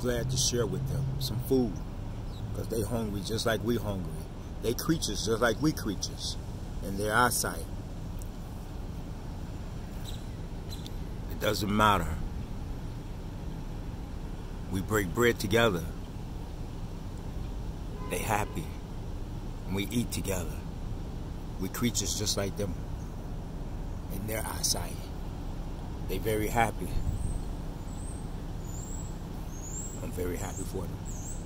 glad to share with them some food because they hungry just like we hungry. They creatures just like we creatures in their eyesight. It doesn't matter. We break bread together. They happy. And we eat together. We creatures just like them in their eyesight. They very happy. Very happy for them.